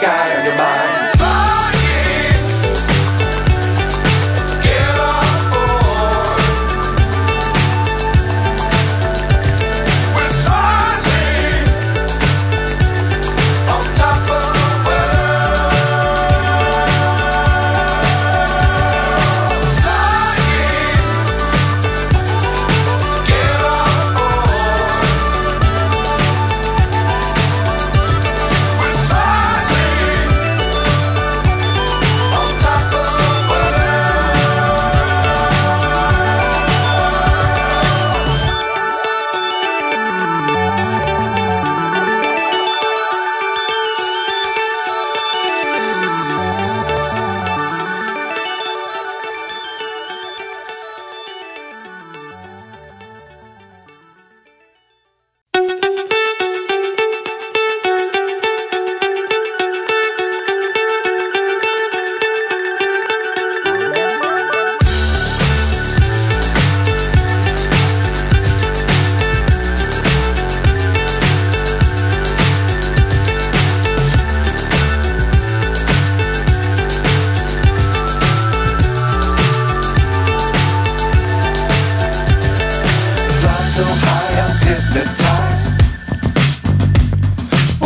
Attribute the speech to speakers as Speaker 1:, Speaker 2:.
Speaker 1: Sky